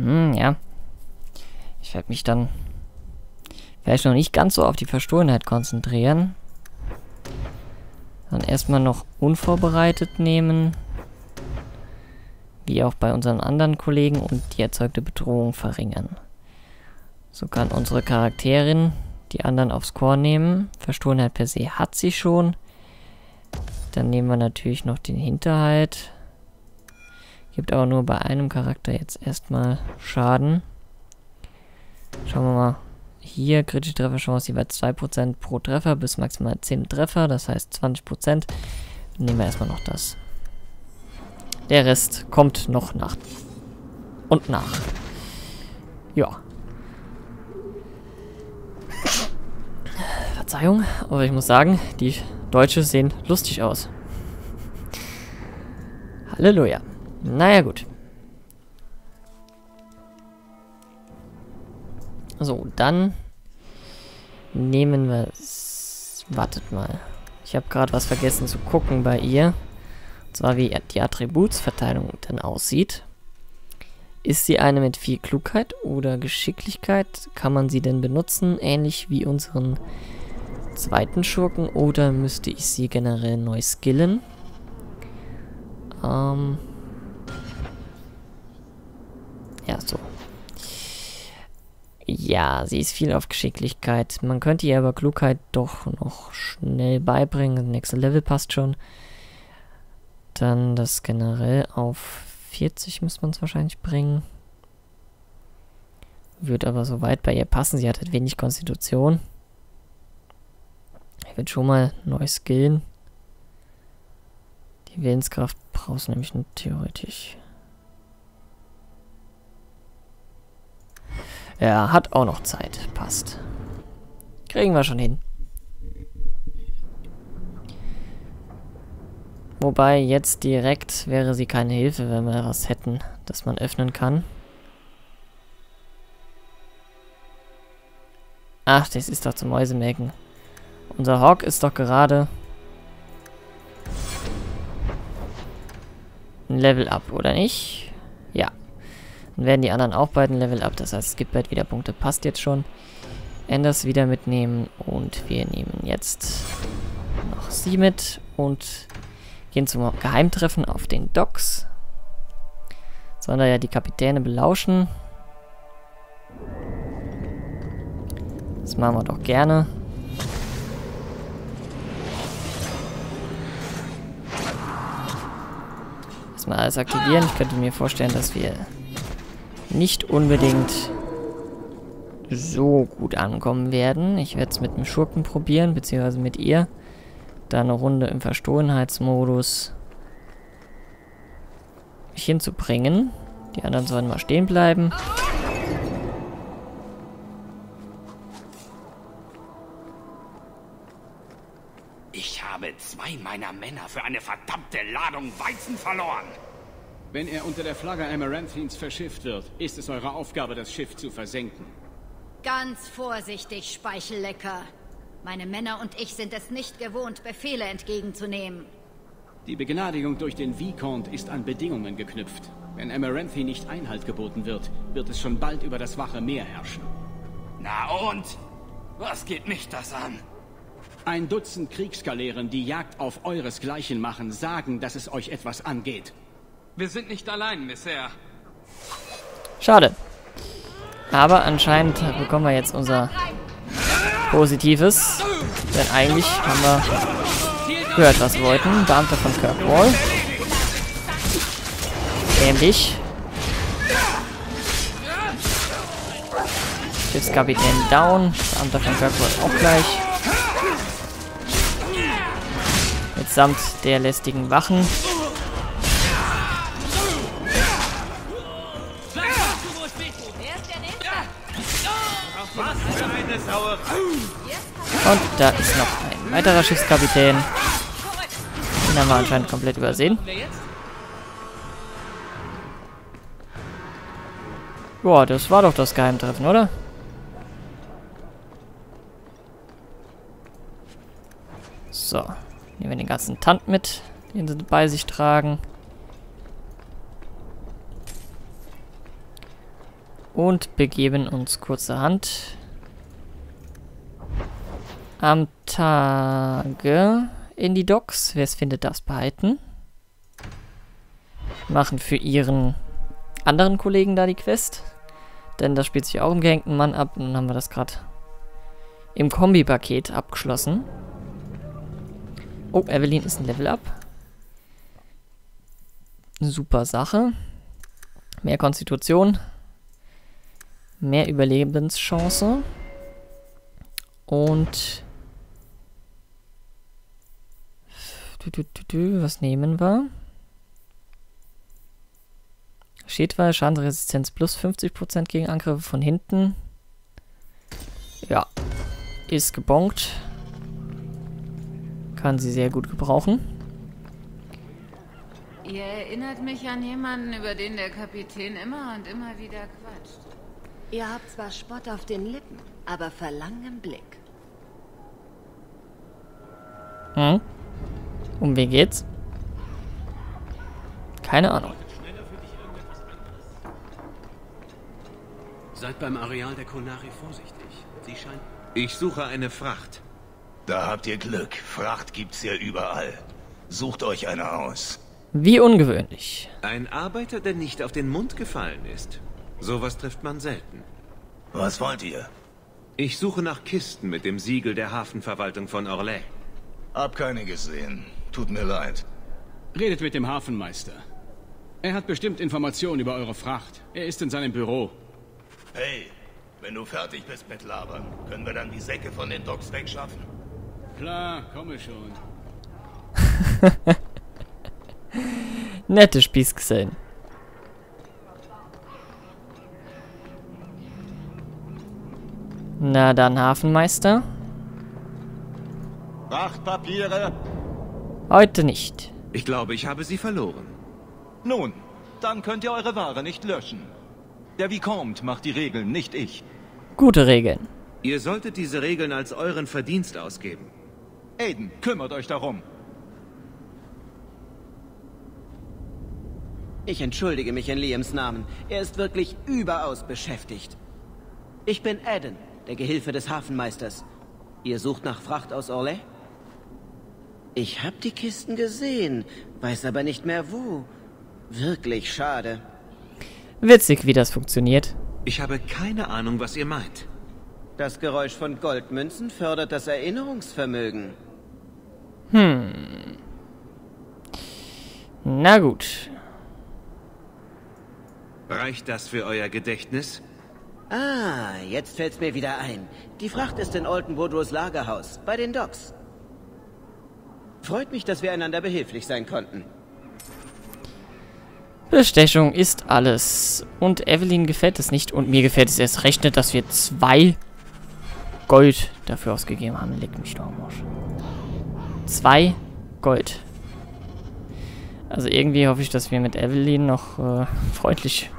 Hm, ja. Ich werde mich dann vielleicht noch nicht ganz so auf die Verstohlenheit konzentrieren. Dann erstmal noch unvorbereitet nehmen. Wie auch bei unseren anderen Kollegen und die erzeugte Bedrohung verringern. So kann unsere Charakterin die anderen aufs Korn nehmen. Verstohlenheit per se hat sie schon. Dann nehmen wir natürlich noch den Hinterhalt. Gibt aber nur bei einem Charakter jetzt erstmal Schaden. Schauen wir mal. Hier kritische Trefferchance jeweils 2% pro Treffer bis maximal 10 Treffer, das heißt 20%. Dann nehmen wir erstmal noch das. Der Rest kommt noch nach und nach. Ja. Verzeihung, aber ich muss sagen, die Deutsche sehen lustig aus. Halleluja. Naja, gut. So, dann nehmen wir... Wartet mal. Ich habe gerade was vergessen zu gucken bei ihr. Und zwar, wie die Attributsverteilung dann aussieht. Ist sie eine mit viel Klugheit oder Geschicklichkeit? Kann man sie denn benutzen, ähnlich wie unseren zweiten Schurken? Oder müsste ich sie generell neu skillen? Ähm... Ja, so. Ja, sie ist viel auf Geschicklichkeit. Man könnte ihr aber Klugheit doch noch schnell beibringen. Nächste Level passt schon. Dann das generell auf 40 müsste man es wahrscheinlich bringen. Wird aber soweit bei ihr passen. Sie hat halt wenig Konstitution. Ich würde schon mal neu skillen. Die Willenskraft brauchst du nämlich nur theoretisch. Er hat auch noch Zeit. Passt. Kriegen wir schon hin. Wobei jetzt direkt wäre sie keine Hilfe, wenn wir was hätten, das man öffnen kann. Ach, das ist doch zum Mäusemelken. Unser Hawk ist doch gerade ein Level up, oder nicht? Dann werden die anderen auch beiden Level up. Das heißt, es gibt bald wieder Punkte. Passt jetzt schon. Enders wieder mitnehmen. Und wir nehmen jetzt noch sie mit. Und gehen zum Geheimtreffen auf den Docks. Sollen da ja die Kapitäne belauschen. Das machen wir doch gerne. Erstmal alles aktivieren. Ich könnte mir vorstellen, dass wir nicht unbedingt so gut ankommen werden. Ich werde es mit dem Schurken probieren, beziehungsweise mit ihr. Da eine Runde im Verstohlenheitsmodus mich hinzubringen. Die anderen sollen mal stehen bleiben. Ich habe zwei meiner Männer für eine verdammte Ladung Weizen verloren. Wenn er unter der Flagge Amaranthines verschifft wird, ist es eure Aufgabe, das Schiff zu versenken. Ganz vorsichtig, Speichellecker. Meine Männer und ich sind es nicht gewohnt, Befehle entgegenzunehmen. Die Begnadigung durch den Vicomte ist an Bedingungen geknüpft. Wenn Amaranthi nicht Einhalt geboten wird, wird es schon bald über das wache Meer herrschen. Na und? Was geht mich das an? Ein Dutzend Kriegsgaleeren, die Jagd auf euresgleichen machen, sagen, dass es euch etwas angeht. Wir sind nicht allein, Misser. Schade. Aber anscheinend bekommen wir jetzt unser Positives. Denn eigentlich haben wir gehört, was wir wollten. Beamter von Kirkwall. Ähnlich. Schiffskapitän down. Beamter von Kirkwall auch gleich. Mitsamt der lästigen Wachen. Und da ist noch ein weiterer Schiffskapitän. Den haben wir anscheinend komplett übersehen. Boah, das war doch das Geheimtreffen, oder? So. Nehmen wir den ganzen Tant mit, den sie bei sich tragen. Und begeben uns kurzerhand am Tage in die Docks. Wer es findet, das behalten. Machen für ihren anderen Kollegen da die Quest. Denn das spielt sich auch im gehängten Mann ab. Und dann haben wir das gerade im Kombi-Paket abgeschlossen. Oh, Evelyn ist ein Level Up. Super Sache. Mehr Konstitution. Mehr Überlebenschance. Und... Was nehmen wir? Schädweil, Schadensresistenz plus 50% gegen Angriffe von hinten. Ja. Ist gebonkt. Kann sie sehr gut gebrauchen. Ihr erinnert mich an jemanden, über den der Kapitän immer und immer wieder quatscht. Ihr habt zwar Spott auf den Lippen, aber Verlangen im Blick. Hm? Um wen geht's? Keine Ahnung. Seid beim Areal der Konari vorsichtig. Sie scheint... Ich suche eine Fracht. Da habt ihr Glück. Fracht gibt's ja überall. Sucht euch eine aus. Wie ungewöhnlich. Ein Arbeiter, der nicht auf den Mund gefallen ist. Sowas trifft man selten. Was wollt ihr? Ich suche nach Kisten mit dem Siegel der Hafenverwaltung von Orlais. Hab keine gesehen. Tut mir leid. Redet mit dem Hafenmeister. Er hat bestimmt Informationen über eure Fracht. Er ist in seinem Büro. Hey, wenn du fertig bist mit Labern, können wir dann die Säcke von den Docks wegschaffen? Klar, komme schon. Nette Spießgesellen. Na dann, Hafenmeister. Frachtpapiere? Heute nicht. Ich glaube, ich habe sie verloren. Nun, dann könnt ihr eure Ware nicht löschen. Der Vicomte macht die Regeln, nicht ich. Gute Regeln. Ihr solltet diese Regeln als euren Verdienst ausgeben. Aiden, kümmert euch darum. Ich entschuldige mich in Liams Namen. Er ist wirklich überaus beschäftigt. Ich bin Aden, der Gehilfe des Hafenmeisters. Ihr sucht nach Fracht aus Orlais? Ich hab die Kisten gesehen, weiß aber nicht mehr wo. Wirklich schade. Witzig, wie das funktioniert. Ich habe keine Ahnung, was ihr meint. Das Geräusch von Goldmünzen fördert das Erinnerungsvermögen. Hm. Na gut. Reicht das für euer Gedächtnis? Ah, jetzt fällt's mir wieder ein. Die Fracht ist in Olden Woodrows Lagerhaus, bei den Docks. Freut mich, dass wir einander behilflich sein konnten. Bestechung ist alles. Und Evelyn gefällt es nicht. Und mir gefällt es erst recht nicht, dass wir zwei Gold dafür ausgegeben haben. Leck mich doch am Arsch. Zwei Gold. Also irgendwie hoffe ich, dass wir mit Evelyn noch äh, freundlich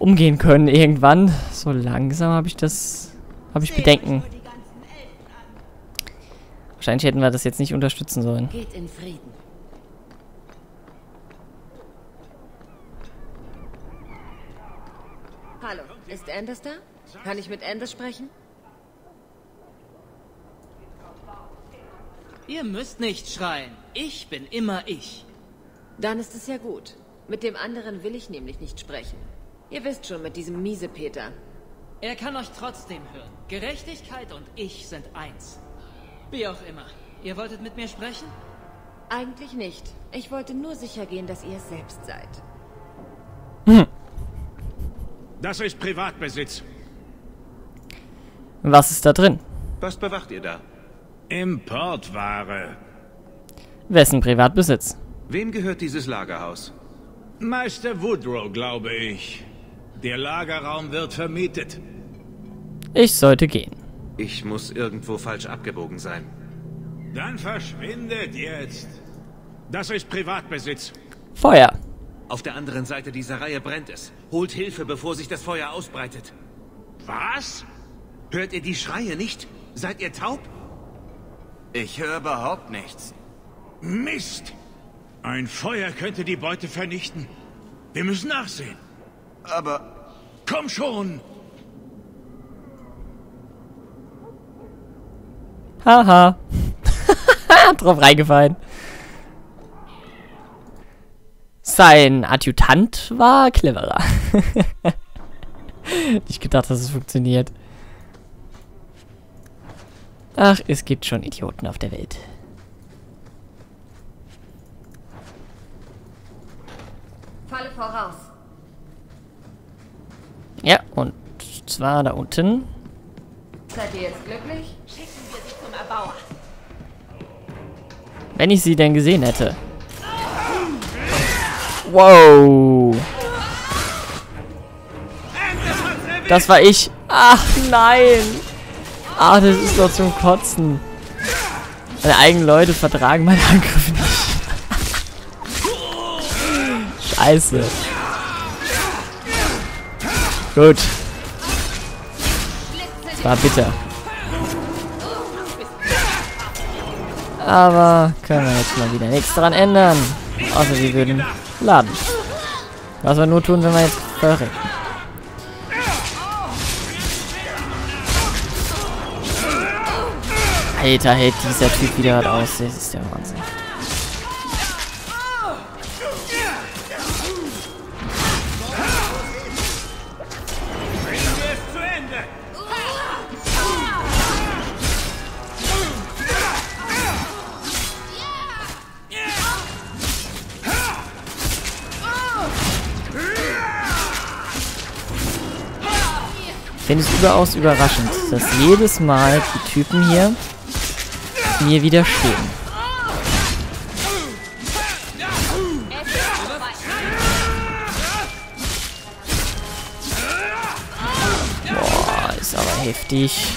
umgehen können irgendwann. So langsam habe ich das... Habe ich Bedenken. Wahrscheinlich hätten wir das jetzt nicht unterstützen sollen. Geht in Frieden. Hallo, ist Anders da? Kann ich mit Anders sprechen? Ihr müsst nicht schreien. Ich bin immer ich. Dann ist es ja gut. Mit dem anderen will ich nämlich nicht sprechen. Ihr wisst schon, mit diesem miese Peter. Er kann euch trotzdem hören. Gerechtigkeit und ich sind eins. Wie auch immer. Ihr wolltet mit mir sprechen? Eigentlich nicht. Ich wollte nur sicher gehen, dass ihr es selbst seid. Das ist Privatbesitz. Was ist da drin? Was bewacht ihr da? Importware. Wessen Privatbesitz? Wem gehört dieses Lagerhaus? Meister Woodrow, glaube ich. Der Lagerraum wird vermietet. Ich sollte gehen. Ich muss irgendwo falsch abgebogen sein. Dann verschwindet jetzt. Das ist Privatbesitz. Feuer. Auf der anderen Seite dieser Reihe brennt es. Holt Hilfe, bevor sich das Feuer ausbreitet. Was? Hört ihr die Schreie nicht? Seid ihr taub? Ich höre überhaupt nichts. Mist! Ein Feuer könnte die Beute vernichten. Wir müssen nachsehen. Aber Komm schon! Haha. Drauf reingefallen. Sein Adjutant war cleverer. Nicht gedacht, dass es funktioniert. Ach, es gibt schon Idioten auf der Welt. Falle voraus. Ja, und zwar da unten. Seid ihr jetzt glücklich? Wenn ich sie denn gesehen hätte. Wow. Das war ich. Ach nein. Ach, das ist doch zum Kotzen. Meine eigenen Leute vertragen meine Angriffe nicht. Scheiße. Gut. Das war bitter. Aber können wir jetzt mal wieder nichts dran ändern. Außer wir würden laden. Was wir nur tun, wenn wir jetzt verrecken. Alter, hält dieser Typ wieder was aus. Das ist der Wahnsinn. Finde es überaus überraschend, dass jedes Mal die Typen hier mir widerstehen. Boah, ist aber heftig.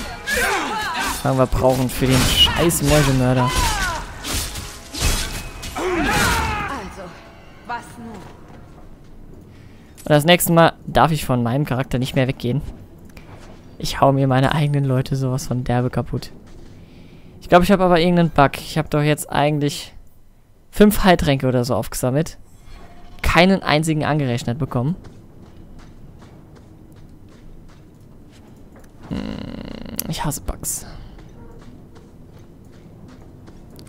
Was wir brauchen für den scheiß Mäusemörder. Also? Und das nächste Mal darf ich von meinem Charakter nicht mehr weggehen. Ich hau mir meine eigenen Leute sowas von derbe kaputt. Ich glaube, ich habe aber irgendeinen Bug. Ich habe doch jetzt eigentlich fünf Heiltränke oder so aufgesammelt. Keinen einzigen angerechnet bekommen. Hm, ich hasse Bugs.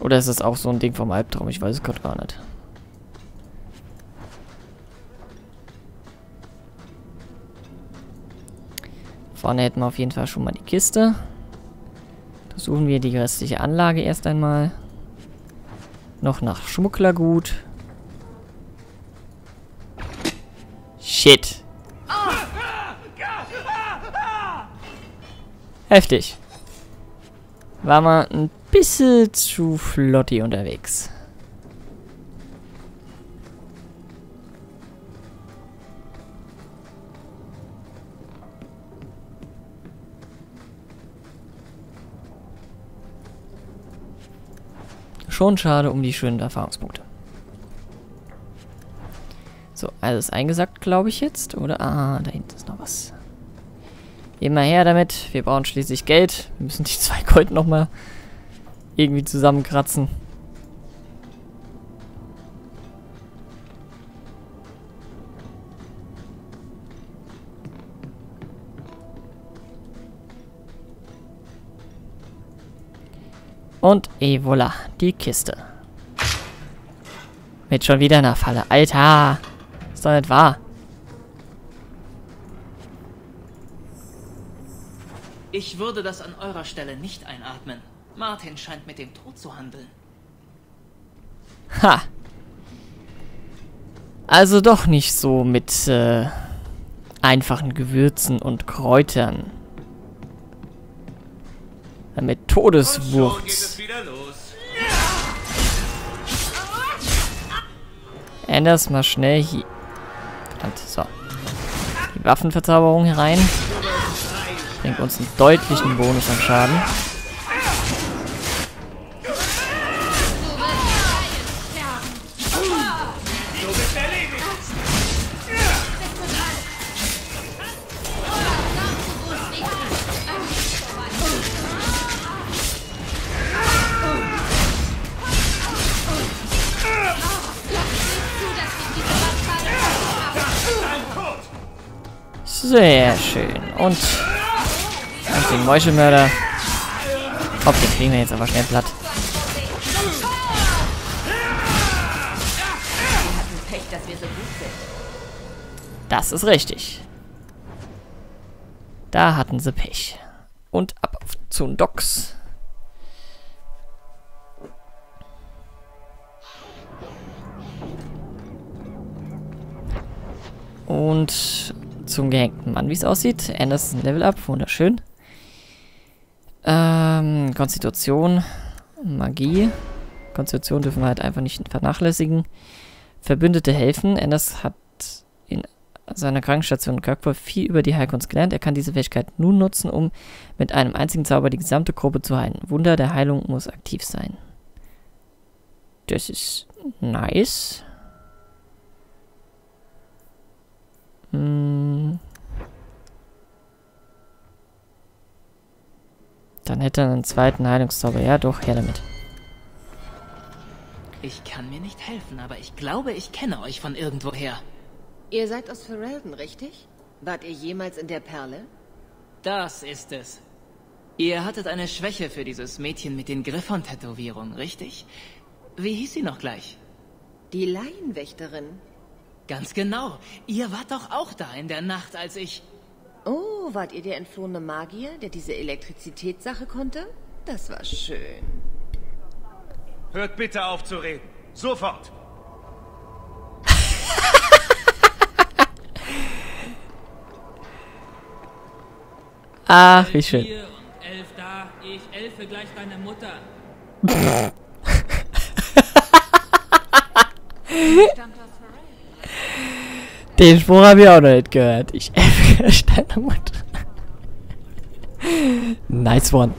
Oder ist das auch so ein Ding vom Albtraum? Ich weiß es gerade gar nicht. Vorne hätten wir auf jeden Fall schon mal die Kiste. Suchen wir die restliche Anlage erst einmal. Noch nach Schmugglergut. Shit. Heftig. War mal ein bisschen zu flotti unterwegs. Schon schade um die schönen Erfahrungspunkte. So, alles eingesackt, glaube ich jetzt. Oder? Ah, da hinten ist noch was. Wir her damit. Wir brauchen schließlich Geld. Wir müssen die zwei Gold nochmal irgendwie zusammenkratzen. Und et voilà, die Kiste. Mit schon wieder einer Falle. Alter! Ist doch nicht wahr. Ich würde das an eurer Stelle nicht einatmen. Martin scheint mit dem Tod zu handeln. Ha! Also doch nicht so mit äh, einfachen Gewürzen und Kräutern. Mit Todeswurz. Änders mal schnell hier. Verdammt, so. Die Waffenverzauberung herein. Bringt uns einen deutlichen Bonus an Schaden. Sehr schön. Und den Mäuschemörder. Hopp, den kriegen wir jetzt aber schnell platt. Das ist richtig. Da hatten sie Pech. Und ab zu den Docks. Und zum gehängten Mann, wie es aussieht. Anderson Level Up, wunderschön. Ähm, Konstitution, Magie. Konstitution dürfen wir halt einfach nicht vernachlässigen. Verbündete helfen. Anders hat in seiner Krankenstation Kirkwood viel über die Heilkunst gelernt. Er kann diese Fähigkeit nun nutzen, um mit einem einzigen Zauber die gesamte Gruppe zu heilen. Wunder der Heilung muss aktiv sein. Das ist nice. Hm. Dann hätte er einen zweiten Heilungszauber. Ja, doch, her damit. Ich kann mir nicht helfen, aber ich glaube, ich kenne euch von irgendwoher. Ihr seid aus Ferelden, richtig? Wart ihr jemals in der Perle? Das ist es. Ihr hattet eine Schwäche für dieses Mädchen mit den Griffon-Tätowierungen, richtig? Wie hieß sie noch gleich? Die Laienwächterin. Ganz genau. Ihr wart doch auch da in der Nacht, als ich... Oh, wart ihr der entflohene Magier, der diese Elektrizitätssache konnte? Das war schön. Hört bitte auf zu reden. Sofort. Ach, wie schön. Hier und elf da, ich elfe gleich deine Mutter. Den Spruch habe ich auch noch nicht gehört. Ich gleich deine Mutter. nice one.